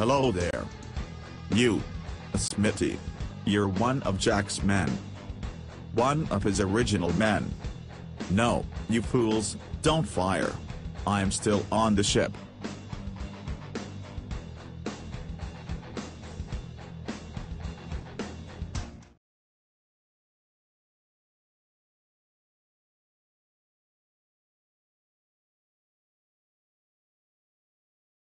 Hello there. You. Smitty. You're one of Jack's men. One of his original men. No, you fools, don't fire. I'm still on the ship.